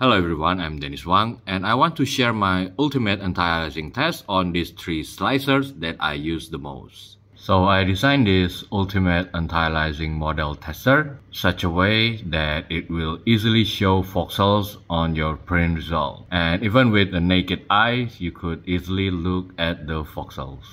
Hello everyone, I'm Dennys Wang and I want to share my ultimate anti-aliasing test on these three slicers that I use the most. So I designed this ultimate anti-aliasing model tester such a way that it will easily show voxels on your print result. And even with the naked eye, you could easily look at the voxels.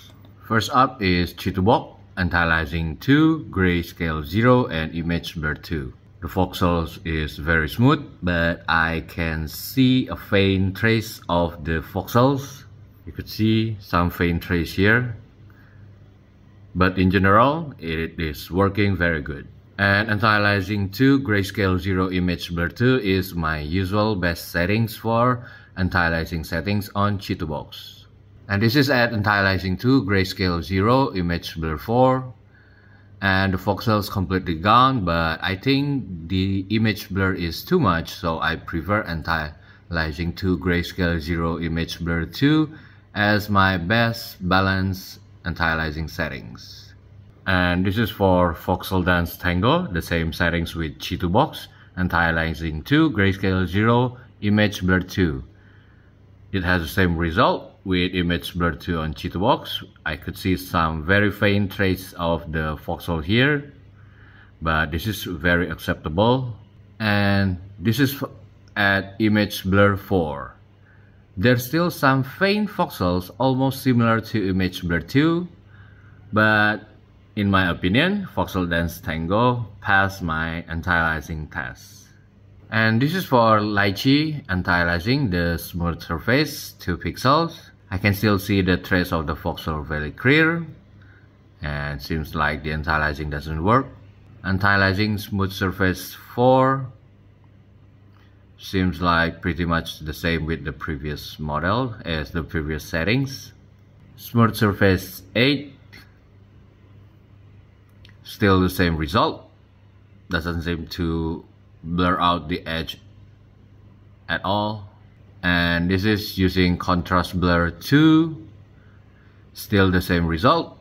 First up is Chitubox anti-aliasing 2, grayscale 0 and image blur 2. The voxels is very smooth, but I can see a faint trace of the voxels. You could see some faint trace here. But in general, it is working very good. And anti-aliasing 2 grayscale 0 image blur 2 is my usual best settings for anti-aliasing settings on Chitubox. And this is at anti-aliasing 2 grayscale 0 image blur 4 and the voxel is completely gone but I think the image blur is too much so I prefer anti-aliasing 2 grayscale 0 image blur 2 as my best balance anti-aliasing settings. And this is for Voxeldance Tango the same settings with Chitubox anti-aliasing 2 grayscale 0 image blur 2 it has the same result with image blur 2 on Chitubox. I could see some very faint traces of the voxel here, but this is very acceptable. And this is at image blur 4. There's still some faint voxels almost similar to image blur 2, but in my opinion, Voxeldance Tango passed my anti-aliasing test. And this is for Lychee anti-aliasing the smooth surface 2 pixels. I can still see the trace of the voxel very clear. And seems like the anti-aliasing doesn't work. Anti-aliasing smooth surface 4 seems like pretty much the same with the previous model as the previous settings. Smooth surface 8 still the same result doesn't seem to blur out the edge at all and this is using contrast blur 2 still the same result.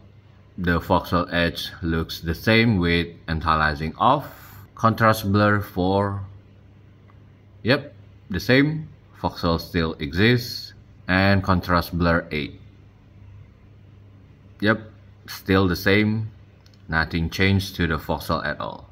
The voxel edge looks the same with anti-aliasing off. Contrast blur 4 yep the same. Voxel still exists. And contrast blur 8 yep still the same. Nothing changed to the voxel at all.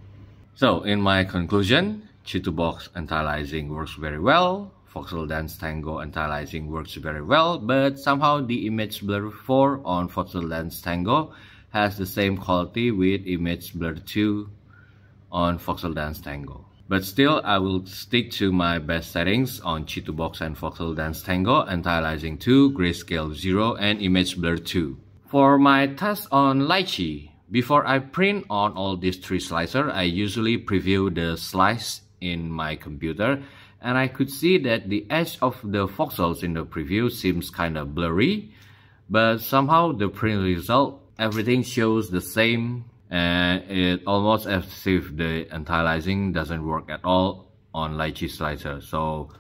So in my conclusion, Chitubox anti-aliasing works very well, Voxeldance Tango anti-aliasing works very well, but somehow the image blur 4 on Voxeldance Tango has the same quality with image blur 2 on Voxeldance Tango. But still, I will stick to my best settings on Chitubox and Voxel Dance Tango, anti-aliasing 2, grayscale 0, and image blur 2. For my test on Lychee, before I print on all these three slicer, I usually preview the slice in my computer and I could see that the edge of the voxels in the preview seems kind of blurry but somehow the print result everything shows the same and it almost as if the anti-aliasing doesn't work at all on Lychee slicer so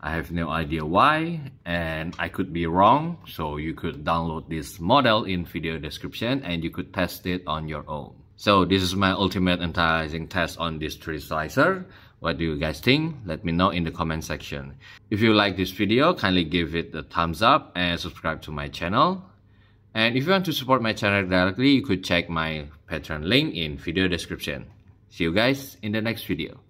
I have no idea why and I could be wrong so you could download this model in video description and you could test it on your own. So this is my ultimate anti-aliasing test on this tree slicer. What do you guys think? Let me know in the comment section. If you like this video, kindly give it a thumbs up and subscribe to my channel. And if you want to support my channel directly, you could check my Patreon link in video description. See you guys in the next video.